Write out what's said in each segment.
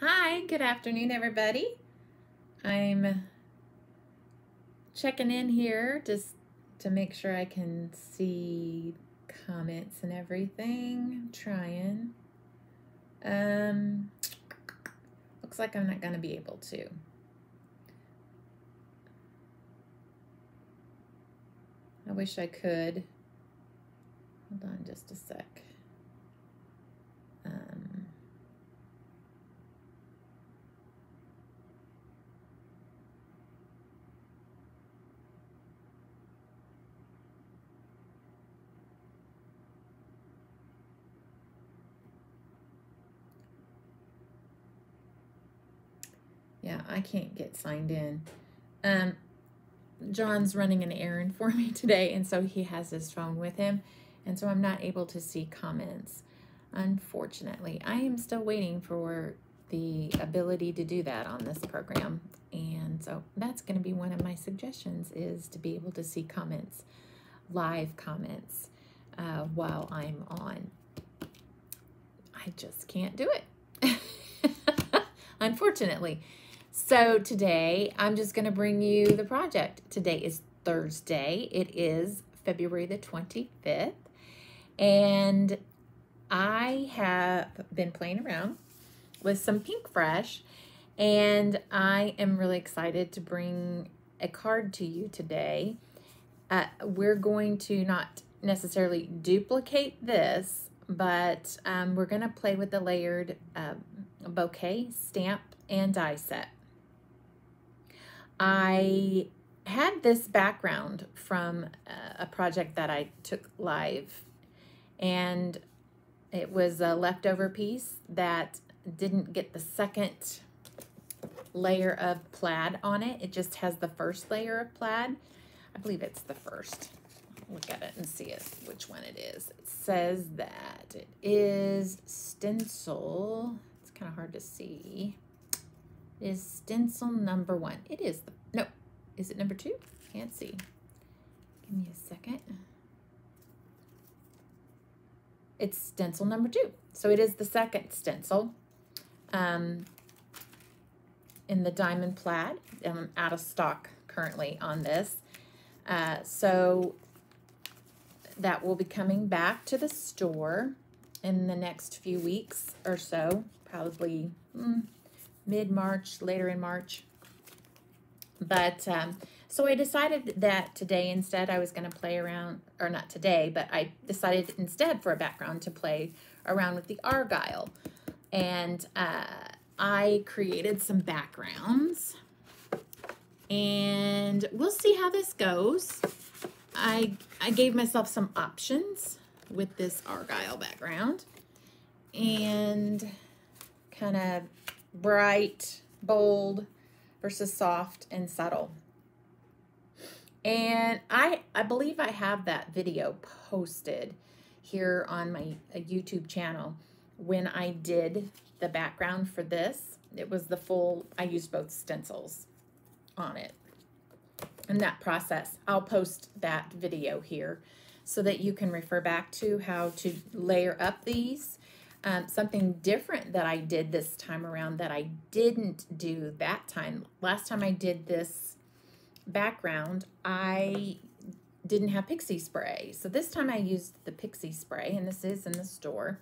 Hi, good afternoon, everybody. I'm checking in here just to make sure I can see comments and everything. trying. Um, looks like I'm not going to be able to. I wish I could. Hold on just a sec. Um, yeah, I can't get signed in. Um, John's running an errand for me today, and so he has his phone with him, and so I'm not able to see comments. Unfortunately, I am still waiting for the ability to do that on this program, and so that's going to be one of my suggestions is to be able to see comments, live comments, uh, while I'm on. I just can't do it, unfortunately. So today I'm just going to bring you the project. Today is Thursday. It is February the 25th. And I have been playing around with some Pinkfresh and I am really excited to bring a card to you today. Uh, we're going to not necessarily duplicate this, but um, we're going to play with the layered uh, bouquet, stamp, and die set. I had this background from uh, a project that I took live, and it was a leftover piece that didn't get the second layer of plaid on it. It just has the first layer of plaid. I believe it's the first. Look at it and see it, which one it is. It says that it is stencil. It's kind of hard to see is stencil number one. It is, the, no, is it number two? Can't see. Give me a second. It's stencil number two. So it is the second stencil um, in the diamond plaid. I'm out of stock currently on this. Uh, so that will be coming back to the store in the next few weeks or so, probably mm, mid-March, later in March. But um, so I decided that today instead I was going to play around, or not today, but I decided instead for a background to play around with the Argyle. And uh, I created some backgrounds and we'll see how this goes. I, I gave myself some options with this Argyle background and kind of bright, bold versus soft and subtle. And I, I believe I have that video posted here on my uh, YouTube channel when I did the background for this. It was the full, I used both stencils on it. And that process, I'll post that video here so that you can refer back to how to layer up these um, something different that I did this time around that I didn't do that time. Last time I did this background, I didn't have pixie spray. So this time I used the pixie spray, and this is in the store.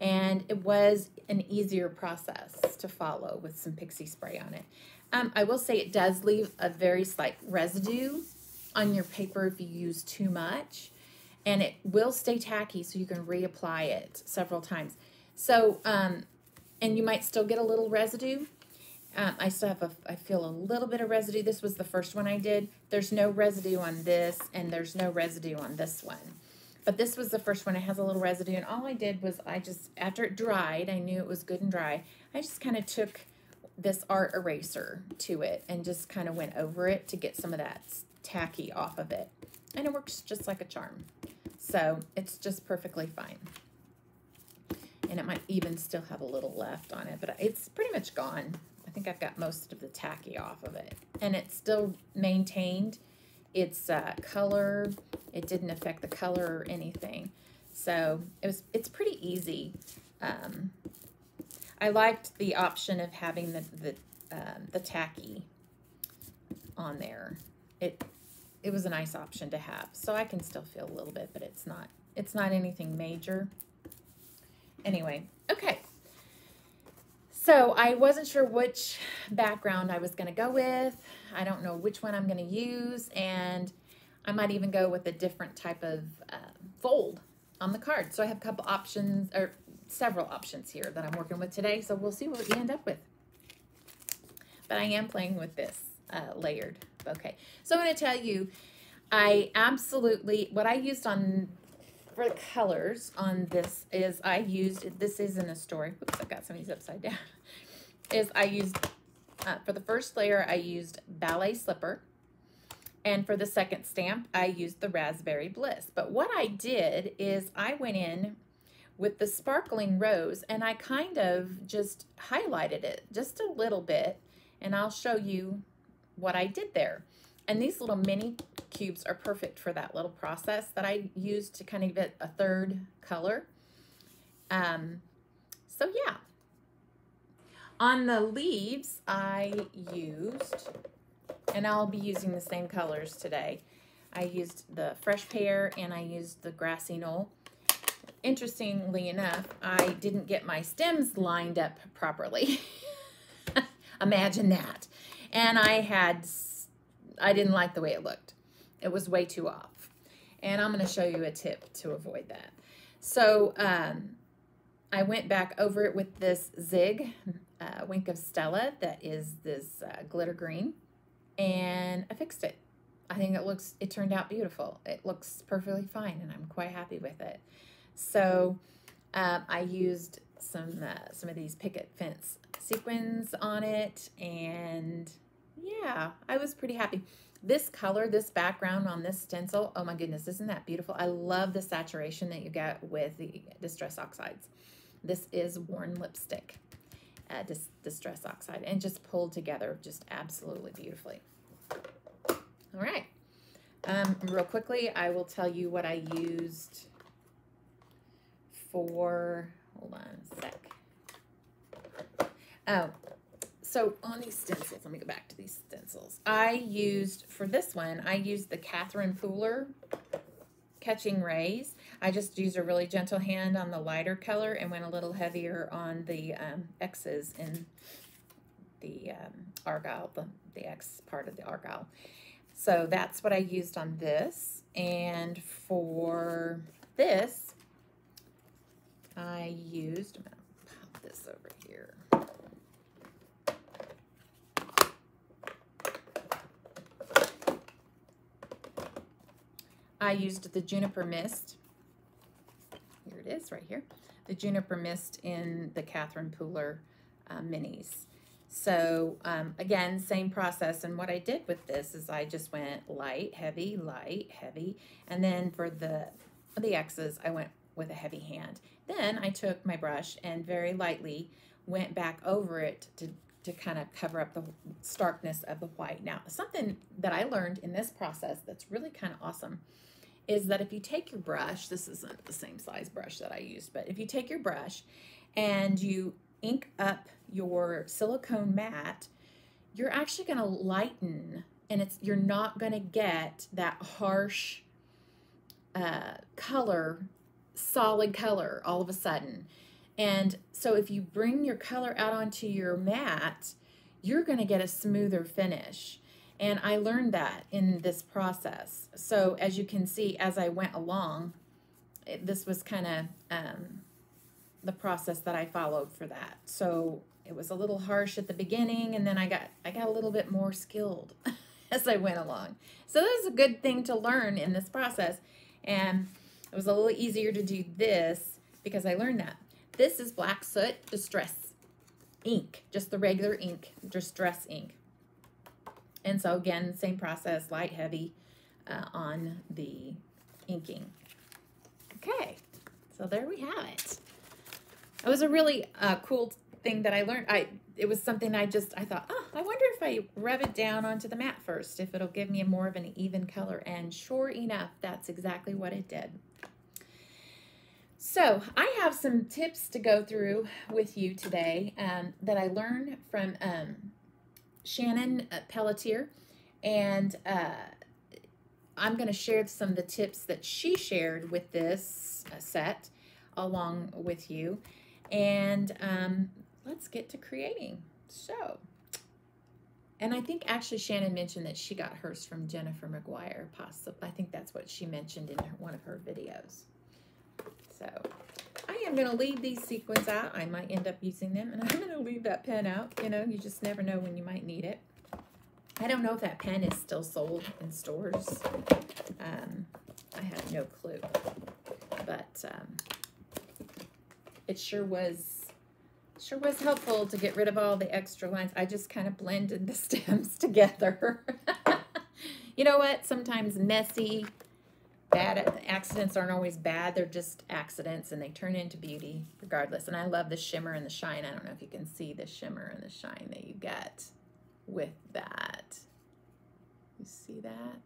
And it was an easier process to follow with some pixie spray on it. Um, I will say it does leave a very slight residue on your paper if you use too much and it will stay tacky so you can reapply it several times. So, um, and you might still get a little residue. Um, I still have a, I feel a little bit of residue. This was the first one I did. There's no residue on this and there's no residue on this one. But this was the first one. It has a little residue and all I did was I just, after it dried, I knew it was good and dry. I just kind of took this art eraser to it and just kind of went over it to get some of that tacky off of it. And it works just like a charm. So it's just perfectly fine. And it might even still have a little left on it, but it's pretty much gone. I think I've got most of the tacky off of it. And it's still maintained its uh, color. It didn't affect the color or anything. So it was. it's pretty easy. Um, I liked the option of having the, the, um, the tacky on there. It, it was a nice option to have. So I can still feel a little bit, but it's not, it's not anything major. Anyway, okay. So I wasn't sure which background I was going to go with. I don't know which one I'm going to use. And I might even go with a different type of uh, fold on the card. So I have a couple options, or several options here that I'm working with today. So we'll see what we end up with. But I am playing with this uh, layered bouquet. So I'm going to tell you, I absolutely, what I used on for the colors on this is I used, this isn't a story. Oops, I've got some of these upside down. Is I used, uh, for the first layer, I used Ballet Slipper. And for the second stamp, I used the Raspberry Bliss. But what I did is I went in with the Sparkling Rose and I kind of just highlighted it just a little bit. And I'll show you what I did there. And these little mini cubes are perfect for that little process that I used to kind of get a third color. Um, so yeah. On the leaves, I used, and I'll be using the same colors today. I used the fresh pear and I used the grassy knoll. Interestingly enough, I didn't get my stems lined up properly. Imagine that. And I had I didn't like the way it looked. It was way too off. And I'm going to show you a tip to avoid that. So um, I went back over it with this Zig uh, Wink of Stella that is this uh, glitter green. And I fixed it. I think it looks, it turned out beautiful. It looks perfectly fine and I'm quite happy with it. So um, I used some, uh, some of these picket fence sequins on it and yeah, I was pretty happy. This color, this background on this stencil, oh my goodness, isn't that beautiful? I love the saturation that you get with the Distress Oxides. This is worn lipstick, uh, Dis Distress Oxide, and just pulled together just absolutely beautifully. All right. Um, real quickly, I will tell you what I used for, hold on a sec. Oh, so on these stencils, let me go back to these stencils. I used, for this one, I used the Catherine Pooler Catching Rays. I just used a really gentle hand on the lighter color and went a little heavier on the um, X's in the um, Argyle, the, the X part of the Argyle. So that's what I used on this. And for this, I used, I'm to pop this over here. I used the Juniper Mist. Here it is right here. The Juniper Mist in the Catherine Pooler uh, minis. So um, again, same process. And what I did with this is I just went light, heavy, light, heavy. And then for the, the X's, I went with a heavy hand. Then I took my brush and very lightly went back over it to, to kind of cover up the starkness of the white. Now, something that I learned in this process that's really kind of awesome is that if you take your brush, this isn't the same size brush that I used, but if you take your brush and you ink up your silicone mat, you're actually going to lighten and it's you're not going to get that harsh uh, color, solid color all of a sudden. And so if you bring your color out onto your mat, you're going to get a smoother finish. And I learned that in this process. So as you can see, as I went along, it, this was kind of um, the process that I followed for that. So it was a little harsh at the beginning, and then I got I got a little bit more skilled as I went along. So that was a good thing to learn in this process. And it was a little easier to do this because I learned that. This is Black Soot Distress ink, just the regular ink, Distress ink. And so again, same process, light, heavy uh, on the inking. Okay, so there we have it. It was a really uh, cool thing that I learned. I It was something I just, I thought, oh, I wonder if I rub it down onto the mat first, if it'll give me a more of an even color. And sure enough, that's exactly what it did. So I have some tips to go through with you today um, that I learned from um, Shannon uh, Pelletier, and uh, I'm going to share some of the tips that she shared with this uh, set along with you. And um, let's get to creating. So, and I think actually Shannon mentioned that she got hers from Jennifer McGuire, possibly. I think that's what she mentioned in her, one of her videos. So I am going to leave these sequins out. I might end up using them, and I'm going to leave that pen out. You know, you just never know when you might need it. I don't know if that pen is still sold in stores. Um, I have no clue. But um, it sure was sure was helpful to get rid of all the extra lines. I just kind of blended the stems together. you know what? Sometimes messy, bad accidents aren't always bad. They're just accidents and they turn into beauty regardless. And I love the shimmer and the shine. I don't know if you can see the shimmer and the shine that you get with that. You see that?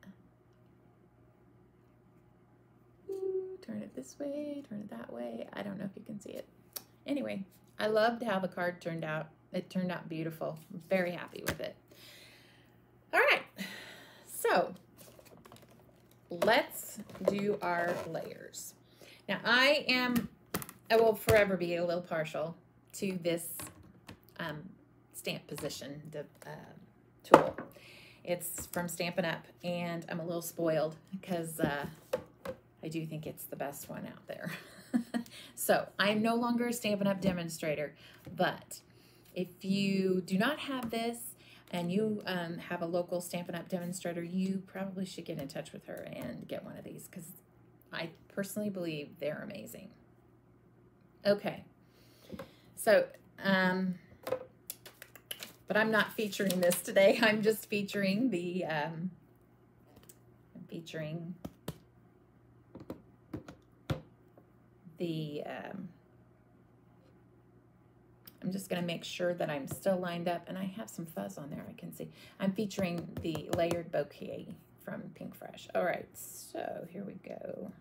Ooh, turn it this way, turn it that way. I don't know if you can see it. Anyway, I loved how the card turned out. It turned out beautiful. I'm very happy with it. All right, so let's do our layers. Now I am, I will forever be a little partial to this um, stamp position the, uh, tool. It's from Stampin' Up, and I'm a little spoiled because uh, I do think it's the best one out there. so I'm no longer a Stampin' Up demonstrator, but if you do not have this and you um, have a local Stampin' Up demonstrator, you probably should get in touch with her and get one of these because I personally believe they're amazing. Okay, so, um, but I'm not featuring this today. I'm just featuring the, um, I'm featuring the, um, I'm just going to make sure that I'm still lined up, and I have some fuzz on there I can see. I'm featuring the Layered Bouquet from Pinkfresh. All right, so here we go.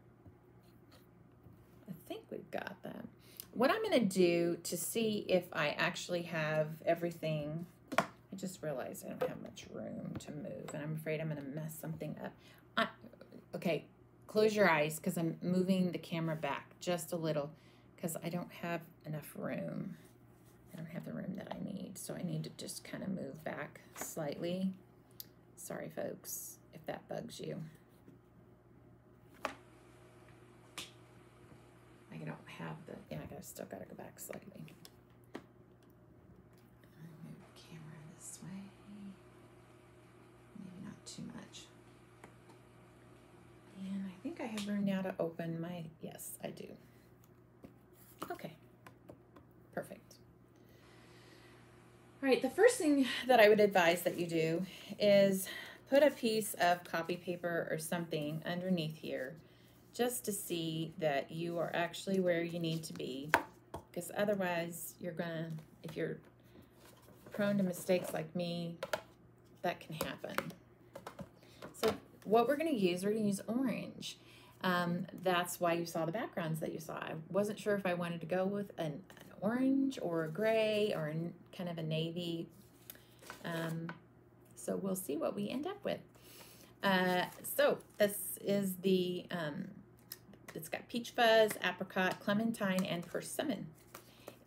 I think we've got that. What I'm going to do to see if I actually have everything, I just realized I don't have much room to move, and I'm afraid I'm going to mess something up. I, okay, Close your eyes because I'm moving the camera back just a little because I don't have enough room. I don't have the room that I need, so I need to just kind of move back slightly. Sorry, folks, if that bugs you. I don't have the, yeah, I gotta, still gotta go back slightly. Move camera this way. Maybe not too much. And I think I have room now to open my, yes, I do. Okay, perfect. All right, the first thing that I would advise that you do is put a piece of copy paper or something underneath here just to see that you are actually where you need to be because otherwise you're gonna, if you're prone to mistakes like me, that can happen. So what we're to use, we're to use orange. Um, that's why you saw the backgrounds that you saw. I wasn't sure if I wanted to go with an orange or a gray or kind of a navy. Um, so we'll see what we end up with. Uh, so this is the, um, it's got peach fuzz, apricot, clementine, and persimmon.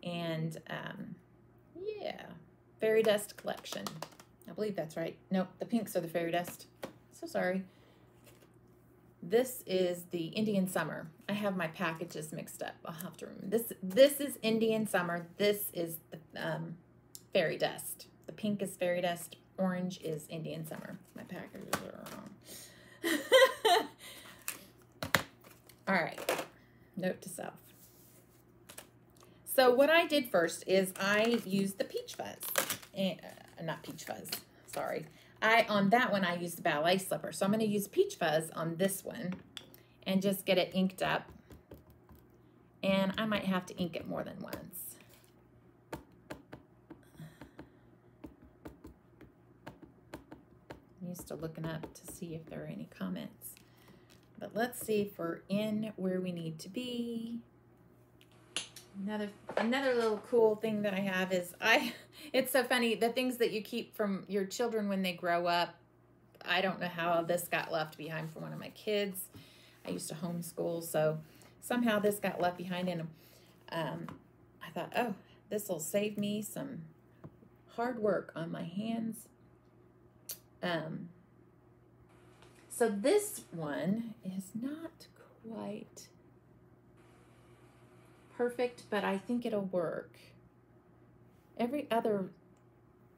And um, yeah, fairy dust collection. I believe that's right. Nope, the pinks are the fairy dust. So sorry. This is the Indian Summer. I have my packages mixed up. I'll have to remember. This, this is Indian Summer. This is the um, Fairy Dust. The pink is Fairy Dust. Orange is Indian Summer. My packages are wrong. All right. Note to self. So what I did first is I used the peach fuzz. And, uh, not peach fuzz. Sorry. I On that one, I used the ballet slipper. So I'm going to use Peach Fuzz on this one and just get it inked up. And I might have to ink it more than once. I'm used to looking up to see if there are any comments. But let's see if we're in where we need to be. Another another little cool thing that I have is I it's so funny the things that you keep from your children when they grow up. I don't know how this got left behind for one of my kids. I used to homeschool, so somehow this got left behind and um, I thought, oh, this will save me some hard work on my hands. Um, so this one is not quite perfect, but I think it'll work. Every other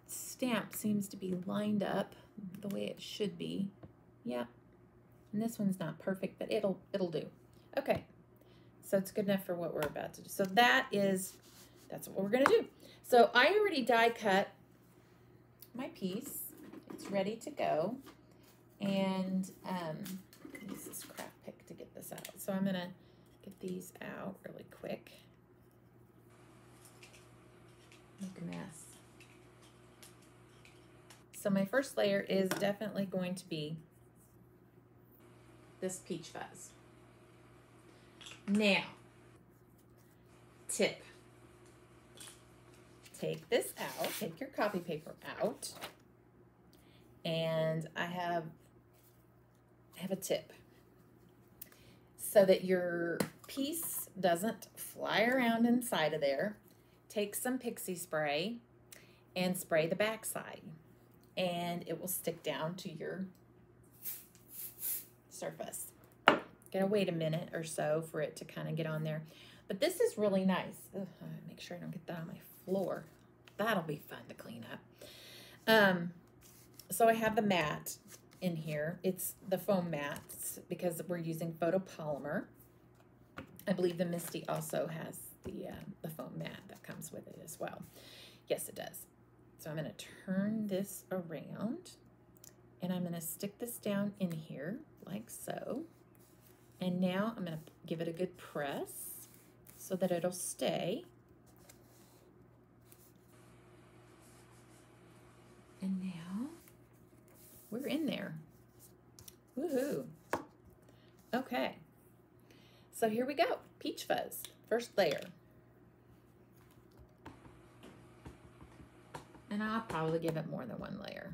stamp seems to be lined up the way it should be. Yep. And this one's not perfect, but it'll it'll do. Okay. So it's good enough for what we're about to do. So that is that's what we're going to do. So I already die cut my piece. It's ready to go. And um use this craft pick to get this out. So I'm going to get these out really quick. A mess. So my first layer is definitely going to be this peach fuzz. Now, tip. Take this out, take your copy paper out, and I have, I have a tip so that your piece doesn't fly around inside of there. Take some pixie spray and spray the backside and it will stick down to your surface. Gonna wait a minute or so for it to kind of get on there. But this is really nice. Ugh, make sure I don't get that on my floor. That'll be fun to clean up. Um, so I have the mat in here. It's the foam mats because we're using photopolymer. I believe the MISTI also has the, uh, the foam mat that comes with it as well. Yes, it does. So I'm going to turn this around and I'm going to stick this down in here like so. And now I'm going to give it a good press so that it'll stay. And now we're in there. Woohoo. Okay. So here we go. Peach fuzz, first layer. And I'll probably give it more than one layer.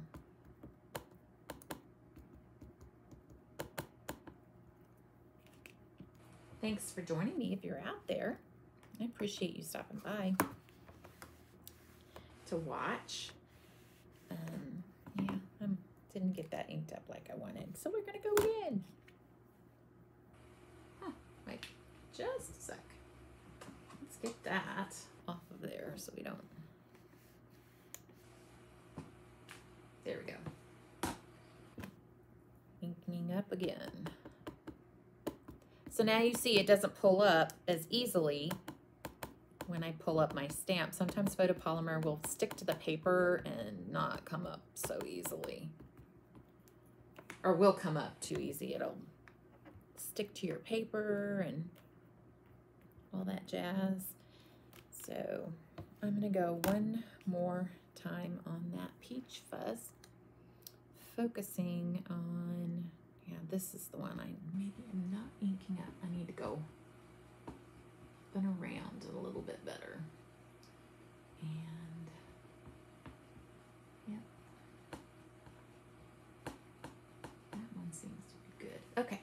Thanks for joining me if you're out there. I appreciate you stopping by to watch. Um, didn't get that inked up like I wanted. So we're to go in. Huh, wait, just a sec. Let's get that off of there so we don't. There we go. Inking up again. So now you see it doesn't pull up as easily when I pull up my stamp. Sometimes photopolymer will stick to the paper and not come up so easily. Or will come up too easy. It'll stick to your paper and all that jazz. So I'm going to go one more time on that peach fuzz, focusing on yeah, this is the one I maybe I'm not inking up. I need to go and around a little bit better. And yep. That one seems to be good. Okay.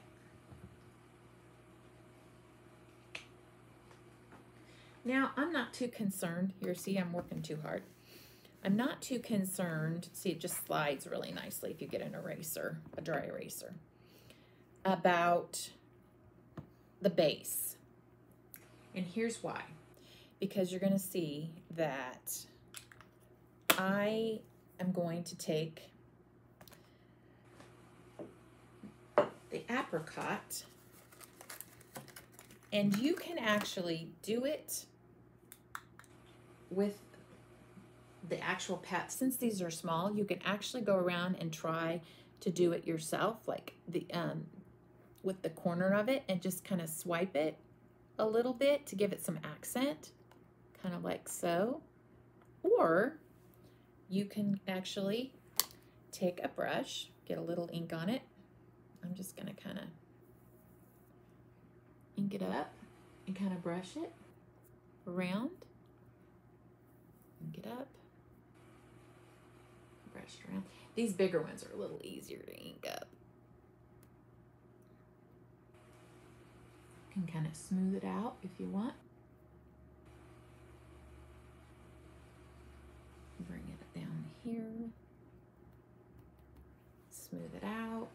Now, I'm not too concerned. Here, see, I'm working too hard. I'm not too concerned. See, it just slides really nicely if you get an eraser, a dry eraser about the base. And here's why. Because you're going to see that I am going to take the apricot and you can actually do it with the actual pat. Since these are small, you can actually go around and try to do it yourself. Like the um, with the corner of it and just kind of swipe it a little bit to give it some accent, kind of like so. Or you can actually take a brush, get a little ink on it. I'm just to kind of ink it up and kind of brush it. around. Get up. Brush around. These bigger ones are a little easier to ink up. can kind of smooth it out if you want. Bring it down here. Smooth it out.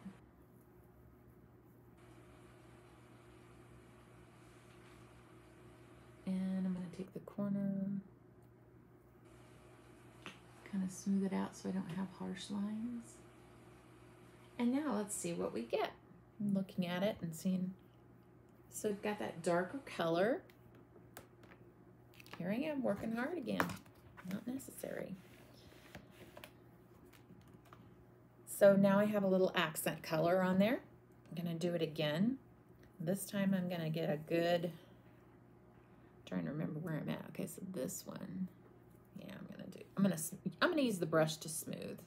And I'm going to take the corner, kind of smooth it out so I don't have harsh lines. And now let's see what we get. Looking at it and seeing so we've got that darker color. Here I am working hard again. Not necessary. So now I have a little accent color on there. I'm to do it again. This time I'm to get a good, trying to remember where I'm at. Okay, so this one. To do, I'm to, I'm to use the brush to smooth.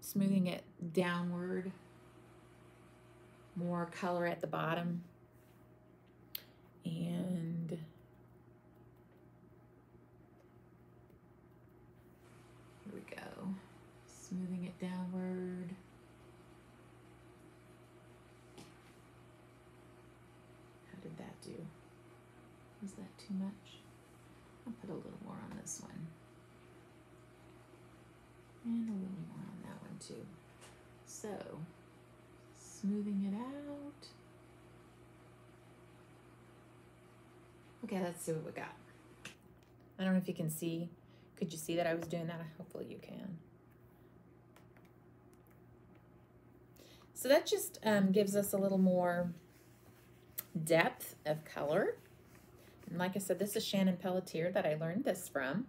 Smoothing it downward more color at the bottom. And here we go. Smoothing it downward. How did that do? Was that too much? I'll put a little more on this one. And a little more on that one too. So smoothing it out. Okay, let's see what we got. I don't know if you can see. Could you see that I was doing that? Hopefully you can. So that just um, gives us a little more depth of color. And like I said, this is Shannon Pelletier that I learned this from.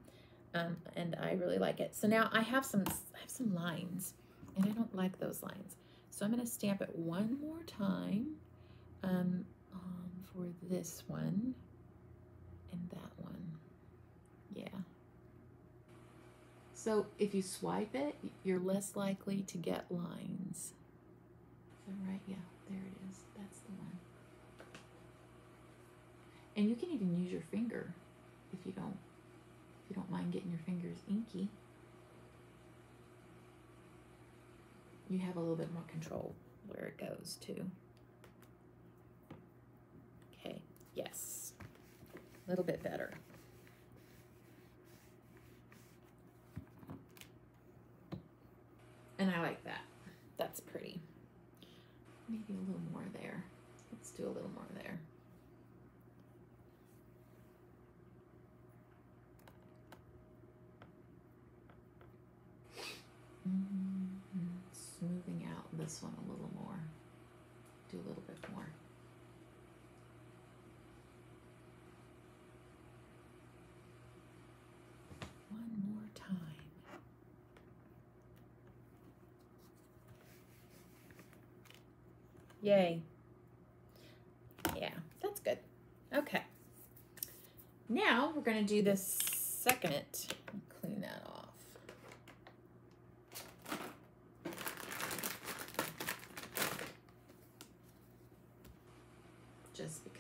Um, and I really like it. So now I have some I have some lines and I don't like those lines. So I'm going to stamp it one more time um, um, for this one and that one. Yeah. So if you swipe it, you're less likely to get lines. Right? Yeah, there it is. That's the one. And you can even use your finger if you don't if you don't mind getting your fingers inky. you have a little bit more control where it goes too. Okay, yes, a little bit better. And I like that. That's pretty. Maybe a little more there. Let's do a little more there. Mm -hmm smoothing out this one a little more. Do a little bit more. One more time. Yay. Yeah, that's good. Okay. Now we're going to do this second. Clean that off.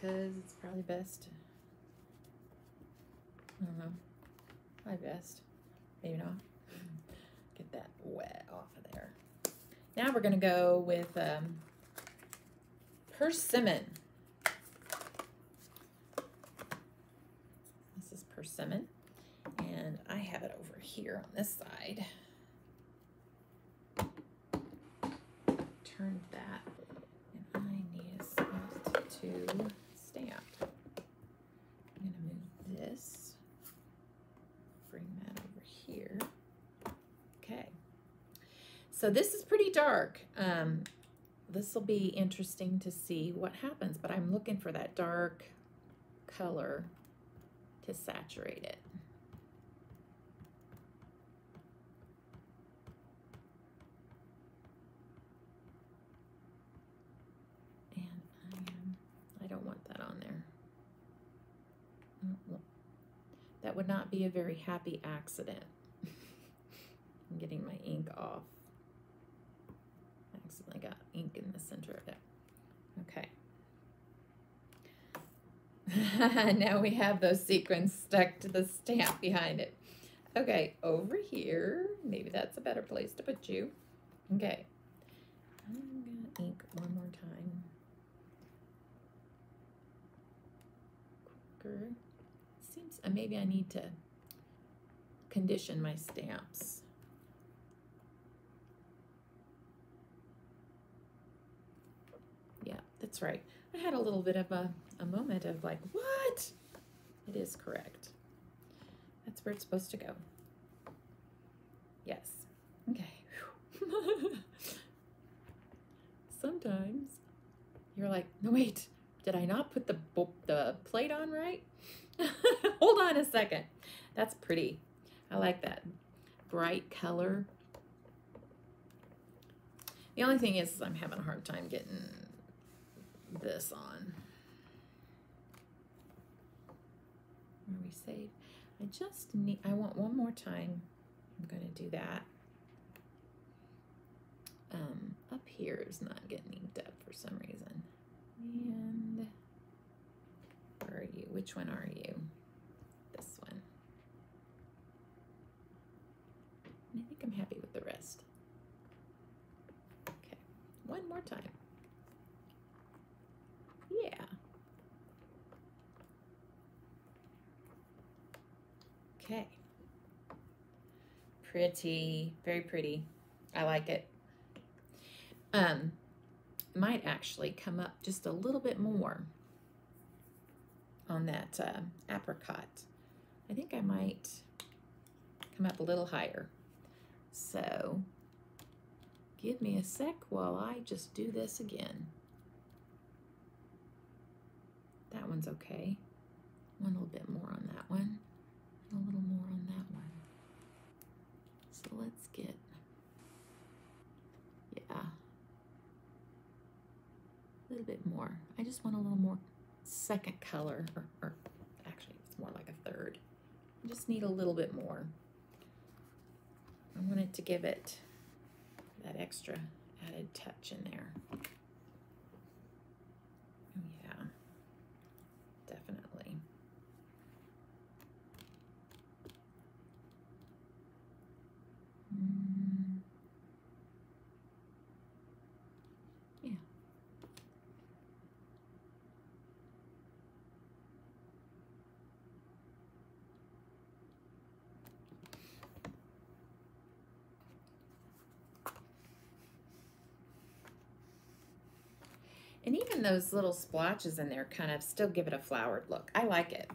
because it's probably best. I don't know. Probably best. Maybe not. Get that wet off of there. Now we're going to go with um, persimmon. This is persimmon. And I have it over here on this side. Turn that. And I need a So this is pretty dark. Um, this will be interesting to see what happens, but I'm looking for that dark color to saturate it. And I, I don't want that on there. That would not be a very happy accident. I'm getting my ink off got ink in the center of it. Okay. now we have those sequins stuck to the stamp behind it. Okay, over here, maybe that's a better place to put you. Okay, I'm gonna ink one more time. Quicker. Seems uh, maybe I need to condition my stamps. Yeah, that's right. I had a little bit of a, a moment of like, what? It is correct. That's where it's supposed to go. Yes. Okay. Sometimes you're like, no, wait, did I not put the, the plate on right? Hold on a second. That's pretty. I like that bright color. The only thing is I'm having a hard time getting this on. Where we save. I just need, I want one more time. I'm going to do that. Um, up here is not getting inked up for some reason. And where are you? Which one are you? This one. I think I'm happy with the rest. Okay, one more time. Yeah. Okay. Pretty, very pretty. I like it. Um, might actually come up just a little bit more on that uh, apricot. I think I might come up a little higher. So give me a sec while I just do this again. That one's okay. One little bit more on that one. A little more on that one. Let's get, yeah, a little bit more. I just want a little more second color, or, or actually it's more like a third. I just need a little bit more. I wanted to give it that extra added touch in there. And even those little splotches in there kind of still give it a flowered look. I like it.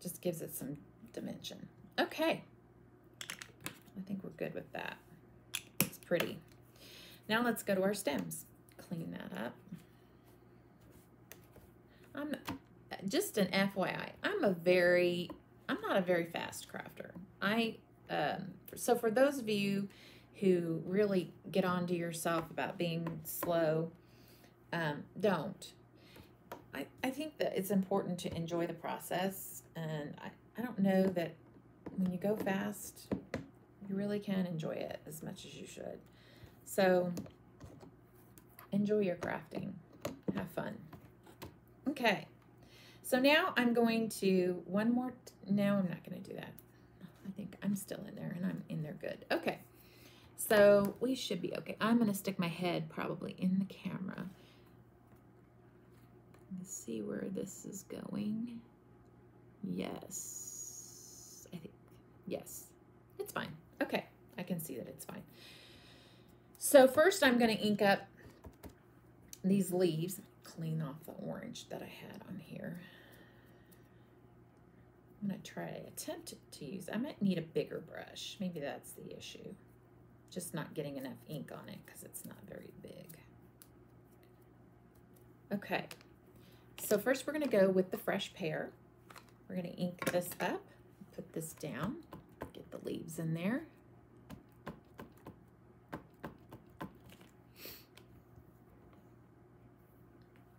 Just gives it some dimension. Okay. I think we're good with that. It's pretty. Now let's go to our stems. Clean that up. I'm just an FYI. I'm a very, I'm not a very fast crafter. I, um, so for those of you who really get onto yourself about being slow, um, don't. I, I think that it's important to enjoy the process. And I, I don't know that when you go fast, you really can enjoy it as much as you should. So enjoy your crafting. Have fun. Okay. So now I'm going to one more. Now I'm not going to do that. I think I'm still in there and I'm in there good. Okay. So we should be okay. I'm going to stick my head probably in the camera. Let's see where this is going. Yes. I think, yes. It's fine. Okay. I can see that it's fine. So first I'm going to ink up these leaves. Clean off the orange that I had on here. I'm going to try to attempt to use, I might need a bigger brush. Maybe that's the issue. Just not getting enough ink on it because it's not very big. Okay, so first we're going to go with the fresh pear. We're going to ink this up, put this down, get the leaves in there.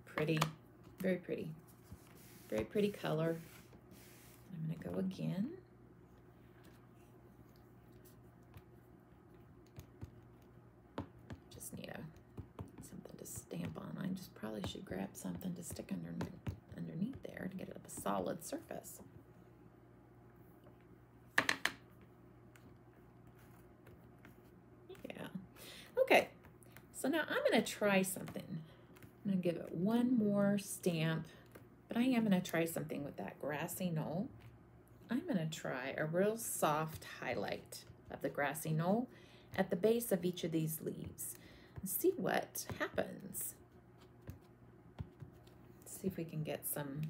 Pretty, very pretty, very pretty color. I'm going to go again. Just need a something to stamp on. I just probably should grab something to stick under underneath there to get it up a solid surface. Yeah. Okay, so now I'm going to try something. I'm going to give it one more stamp, but I am going to try something with that grassy knoll. I'm going to try a real soft highlight of the grassy knoll at the base of each of these leaves and see what happens. See if we can get some,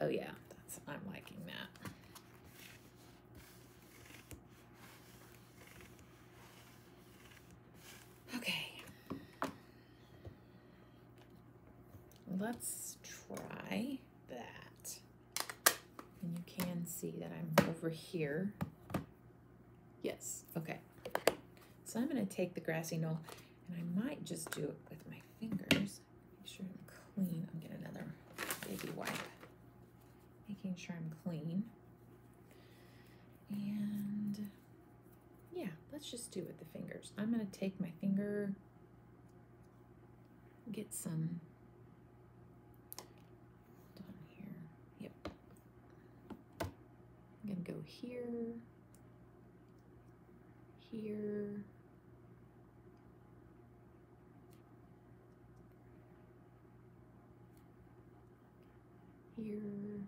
oh yeah, that's, I'm liking that. Okay. Let's try that. And you can see that I'm over here. Yes, okay. So I'm going to take the grassy knoll and I might just do it with my fingers. Clean. I'm getting another baby wipe. Making sure I'm clean. And yeah, let's just do it with the fingers. I'm going to take my finger, get some down here. Yep. I'm going to go here, here, here.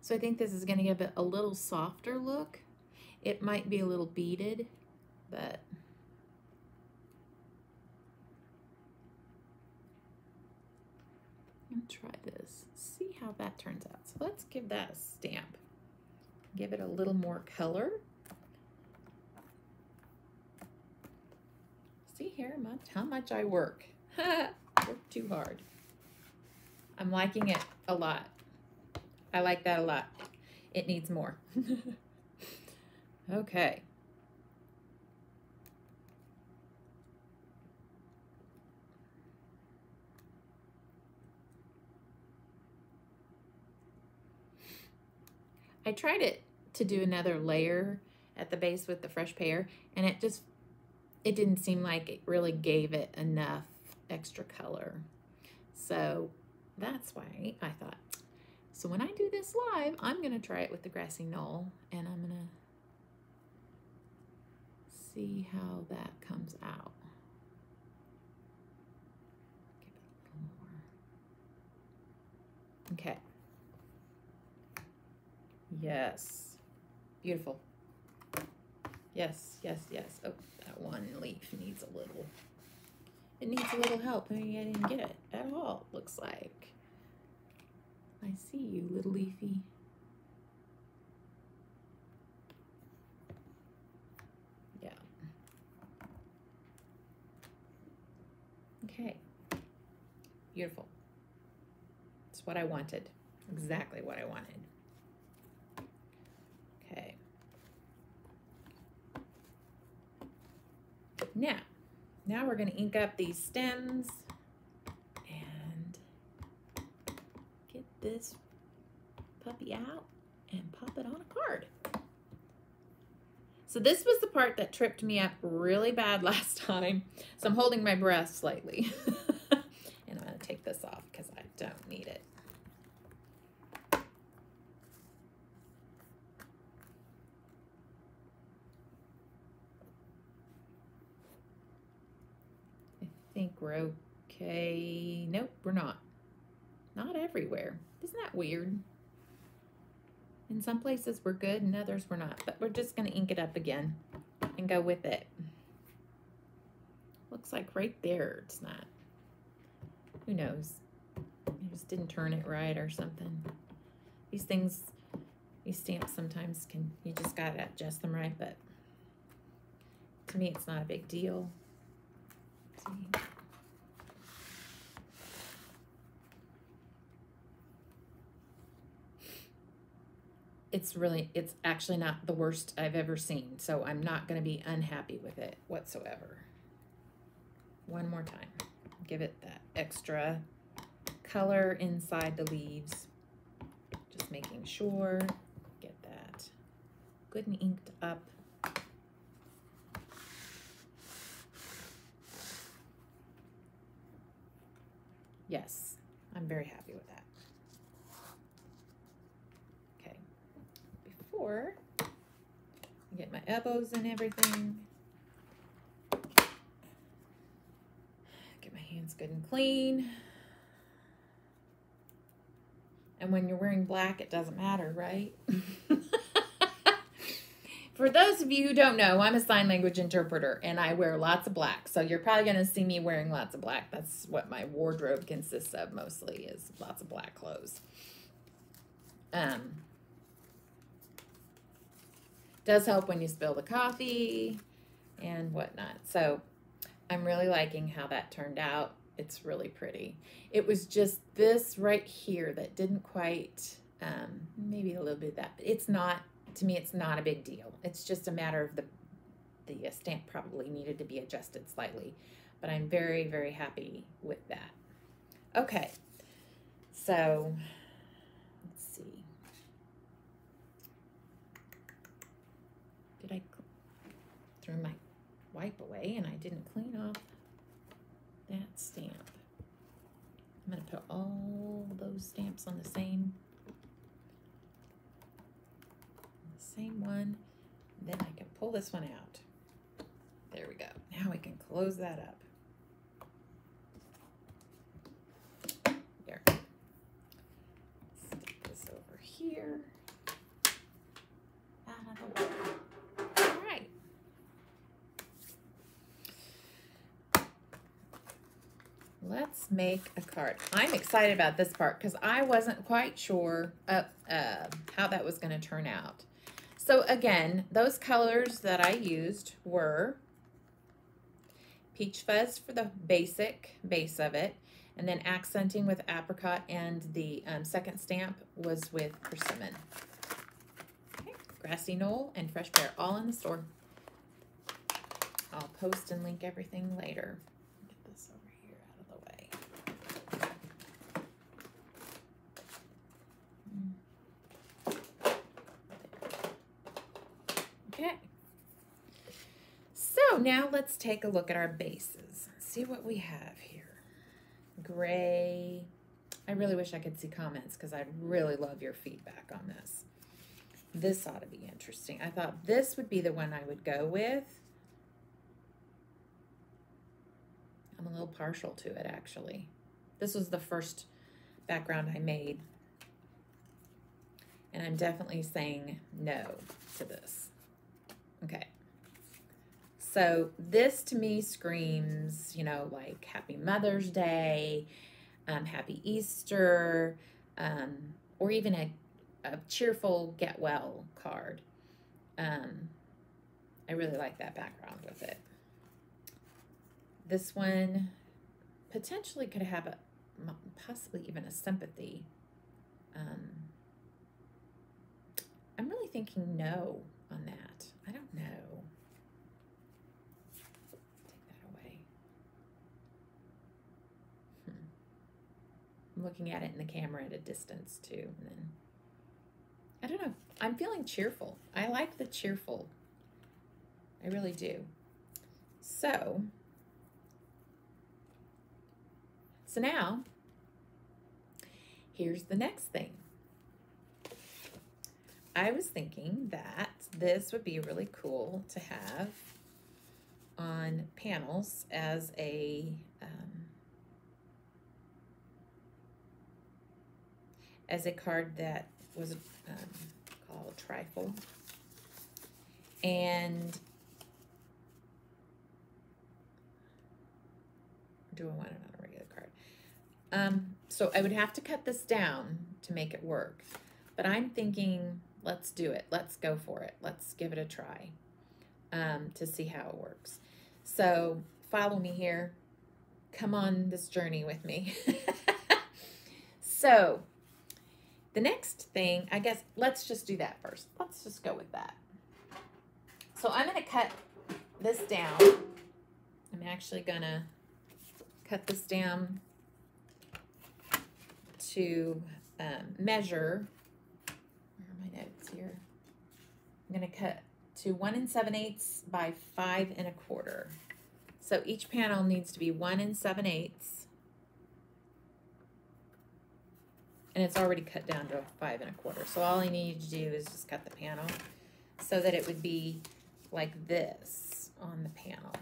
So I think this is going to give it a little softer look. It might be a little beaded, but I'm try this. See how that turns out. So let's give that a stamp. Give it a little more color. See here much how much I work. work too hard. I'm liking it a lot. I like that a lot. It needs more. okay. I tried it to do another layer at the base with the fresh pear and it just it didn't seem like it really gave it enough extra color so that's why I thought so when I do this live I'm gonna try it with the grassy knoll and I'm gonna see how that comes out okay Yes. Beautiful. Yes, yes, yes. Oh, that one leaf needs a little, it needs a little help. I, mean, I didn't get it at all, looks like. I see you, little leafy. Yeah. Okay. Beautiful. It's what I wanted. Exactly what I wanted. Now, now we're going to ink up these stems and get this puppy out and pop it on a card. So this was the part that tripped me up really bad last time. So I'm holding my breath slightly. and I'm going to take this off because I don't need it. think we're okay. Nope, we're not. Not everywhere. Isn't that weird? In some places we're good and others we're not. But we're just to ink it up again and go with it. Looks like right there it's not. Who knows? I just didn't turn it right or something. These things, these stamps sometimes can, you just got to adjust them right. But to me, it's not a big deal. See? it's really it's actually not the worst I've ever seen so I'm not going to be unhappy with it whatsoever. One more time. Give it that extra color inside the leaves. Just making sure. Get that good and inked up. Yes I'm very happy with that. Get my elbows and everything, get my hands good and clean. And when you're wearing black, it doesn't matter, right? For those of you who don't know, I'm a sign language interpreter and I wear lots of black. So you're probably going to see me wearing lots of black. That's what my wardrobe consists of mostly is lots of black clothes. Um, does help when you spill the coffee and whatnot. So I'm really liking how that turned out. It's really pretty. It was just this right here that didn't quite, um, maybe a little bit of that, But it's not to me, it's not a big deal. It's just a matter of the the uh, stamp probably needed to be adjusted slightly, but I'm very, very happy with that. Okay, so let's see. Did I throw my wipe away and I didn't clean off that stamp? I'm to put all those stamps on the same same one. Then I can pull this one out. There we go. Now we can close that up. There. Stick this over here. Out of the way. All right. Let's make a card. I'm excited about this part because I wasn't quite sure uh, uh, how that was going to turn out. So again, those colors that I used were Peach Fuzz for the basic base of it, and then accenting with apricot, and the um, second stamp was with persimmon. Okay. Grassy Knoll and Fresh Pear, all in the store. I'll post and link everything later. Now let's take a look at our bases. See what we have here. Gray. I really wish I could see comments because I'd really love your feedback on this. This ought to be interesting. I thought this would be the one I would go with. I'm a little partial to it, actually. This was the first background I made. And I'm definitely saying no to this. Okay. So this to me screams, you know, like Happy Mother's Day, um, Happy Easter, um, or even a, a cheerful get well card. Um, I really like that background with it. This one potentially could have a possibly even a sympathy. Um, I'm really thinking no on that. I don't know. Looking at it in the camera at a distance too. And then, I don't know. I'm feeling cheerful. I like the cheerful. I really do. So, so now, here's the next thing. I was thinking that this would be really cool to have on panels as a um, as a card that was um, called Trifle. And do I want it on a regular card? Um, so I would have to cut this down to make it work. But I'm thinking, let's do it. Let's go for it. Let's give it a try um, to see how it works. So follow me here. Come on this journey with me. so the next thing, I guess, let's just do that first. Let's just go with that. So I'm going to cut this down. I'm actually going to cut this down to um, measure. Where are my notes here? I'm going to cut to 1 and 7 eighths by 5 and a quarter. So each panel needs to be 1 and 7 eighths And it's already cut down to a five and a quarter. So all I need to do is just cut the panel so that it would be like this on the panel,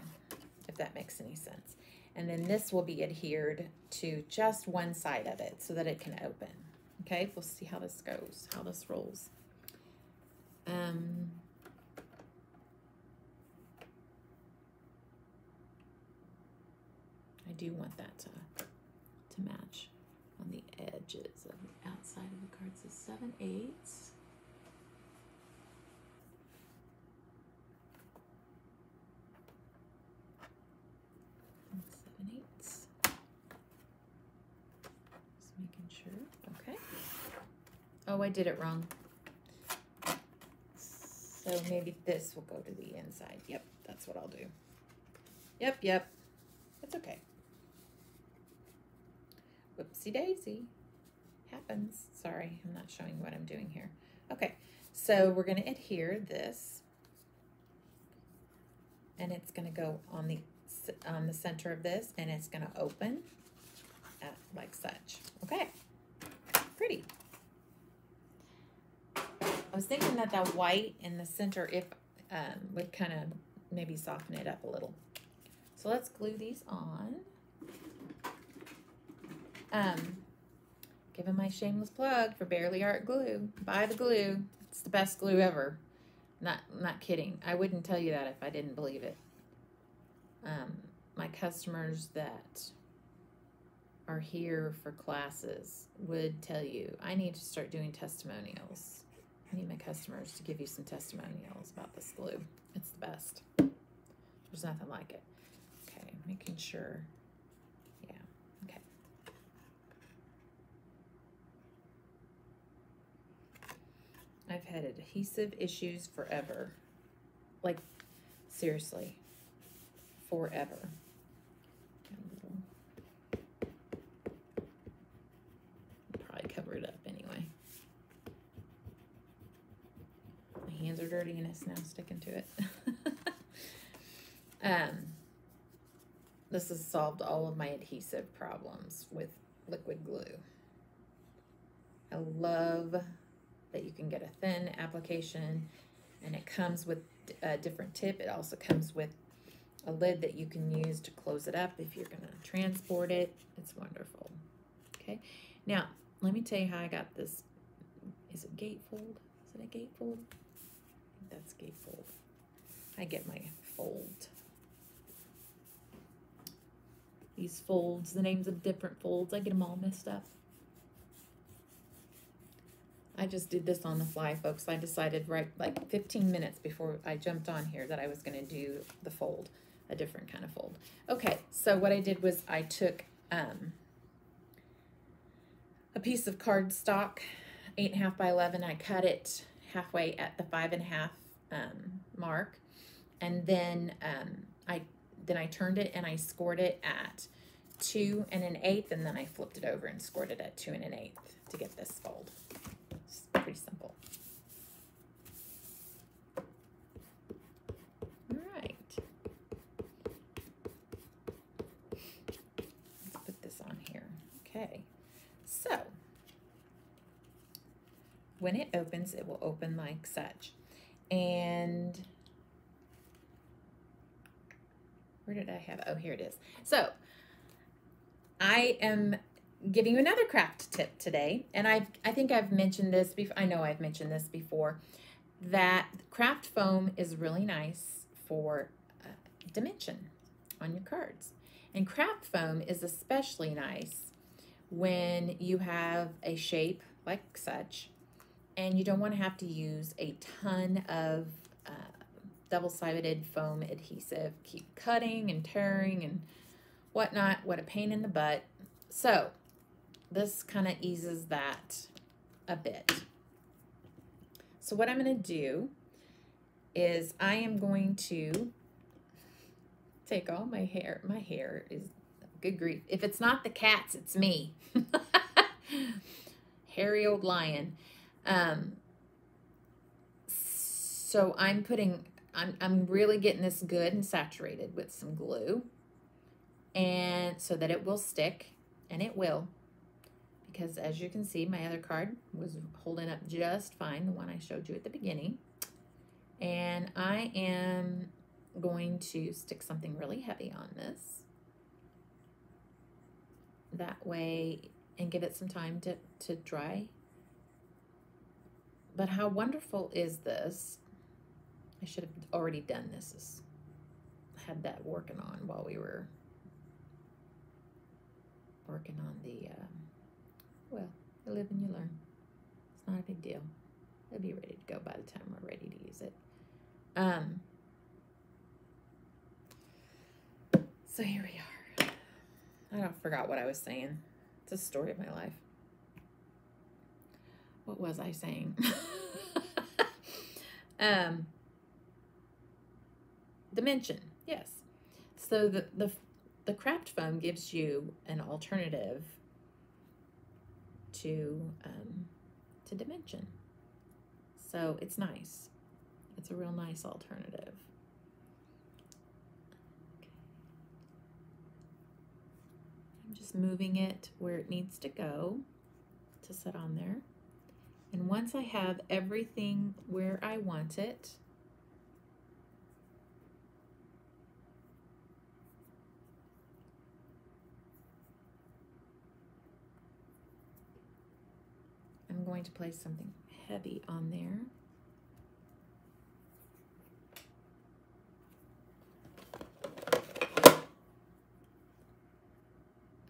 if that makes any sense. And then this will be adhered to just one side of it so that it can open. Okay, we'll see how this goes, how this rolls. Um, I do want that to, to match on the edges of the outside of the card. So seven eighths. Seven. Just making sure. Okay. Oh, I did it wrong. So maybe this will go to the inside. Yep, that's what I'll do. Yep, yep. It's okay. Whoopsie daisy. Happens. Sorry, I'm not showing what I'm doing here. Okay, so we're going to adhere this. And it's going to go on the on the center of this, and it's going to open at, like such. Okay, pretty. I was thinking that that white in the center if um, would kind of maybe soften it up a little. So let's glue these on. Um, giving my shameless plug for Bearly Art Glue. Buy the glue. It's the best glue ever. Not not kidding. I wouldn't tell you that if I didn't believe it. Um, my customers that are here for classes would tell you I need to start doing testimonials. I need my customers to give you some testimonials about this glue. It's the best. There's nothing like it. Okay, making sure. Yeah, okay. I've had adhesive issues forever. Like, seriously, forever. Probably cover it up anyway. My hands are dirty and it's now sticking to it. um, this has solved all of my adhesive problems with liquid glue. I love that you can get a thin application and it comes with a different tip. It also comes with a lid that you can use to close it up if you're going to transport it. It's wonderful. Okay. Now, let me tell you how I got this. Is it gatefold? Is it a gatefold? That's gatefold. I get my fold. These folds, the names of different folds, I get them all messed up. I just did this on the fly, folks. I decided right like 15 minutes before I jumped on here that I was going to do the fold, a different kind of fold. Okay, so what I did was I took um, a piece of cardstock, eight and a half by 11. I cut it halfway at the five and a half um, mark. And then um, I then I turned it and I scored it at two and an eighth, and then I flipped it over and scored it at two and an eighth to get this fold. It's pretty simple. All right. Let's put this on here. Okay. So, when it opens, it will open like such. And where did I have? Oh, here it is. So, I am giving you another craft tip today, and I I think I've mentioned this before. I know I've mentioned this before. That craft foam is really nice for uh, dimension on your cards, and craft foam is especially nice when you have a shape like such, and you don't want to have to use a ton of uh, double-sided foam adhesive. Keep cutting and tearing and whatnot. What a pain in the butt. So this kind of eases that a bit. So what I'm going to do is I am going to take all my hair. My hair is good grief. If it's not the cats, it's me. Hairy old lion. Um, so I'm putting, I'm, I'm really getting this good and saturated with some glue and so that it will stick and it will because as you can see, my other card was holding up just fine, the one I showed you at the beginning. And I am going to stick something really heavy on this. That way, and give it some time to, to dry. But how wonderful is this? I should have already done this. Had that working on while we were working on the, um, well, you live and you learn. It's not a big deal. It'll be ready to go by the time we're ready to use it. Um, so here we are. I don't forgot what I was saying. It's a story of my life. What was I saying? um, dimension, yes. So the, the, the craft foam gives you an alternative to, um, to dimension. So it's nice. It's a real nice alternative. I'm just moving it where it needs to go to sit on there. And once I have everything where I want it, going to place something heavy on there.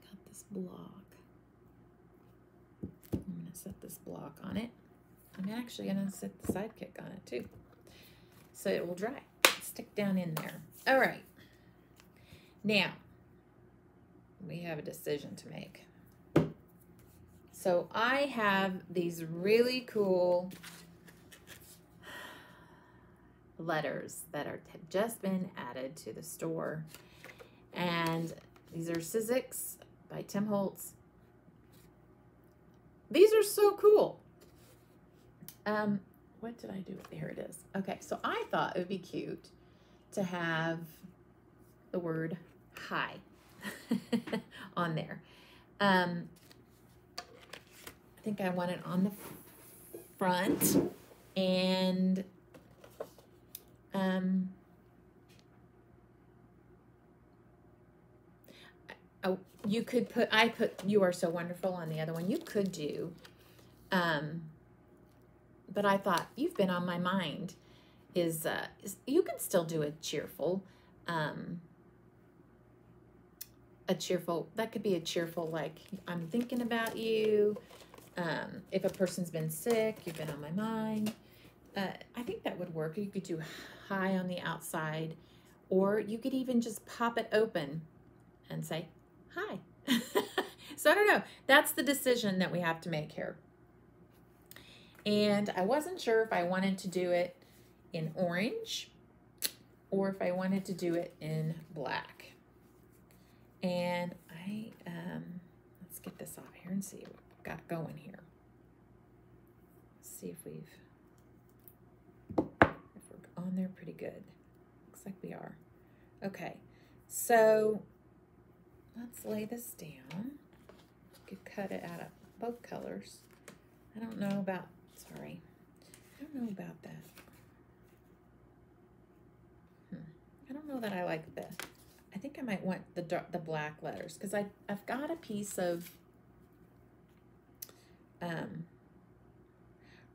Got this block. I'm going to set this block on it. I'm actually going to set the sidekick on it too. So it will dry. Stick down in there. All right. Now, we have a decision to make. So I have these really cool letters that are have just been added to the store. And these are Sizzix by Tim Holtz. These are so cool. Um, what did I do? Here it is. Okay, so I thought it would be cute to have the word hi on there. Um, think I want it on the front and um, oh, you could put, I put You Are So Wonderful on the other one. You could do, um, but I thought You've Been on My Mind is, uh, is you can still do a cheerful, um, a cheerful, that could be a cheerful, like, I'm thinking about you, um, if a person's been sick, you've been on my mind. Uh, I think that would work. You could do hi on the outside, or you could even just pop it open and say hi. so I don't know. That's the decision that we have to make here. And I wasn't sure if I wanted to do it in orange or if I wanted to do it in black. And I, um, let's get this off here and see got going here. Let's see if we've, if we're on there pretty good. Looks like we are. Okay, so let's lay this down. Could cut it out of both colors. I don't know about, sorry, I don't know about that. Hmm. I don't know that I like the, I think I might want the dark, the black letters because I I've got a piece of um,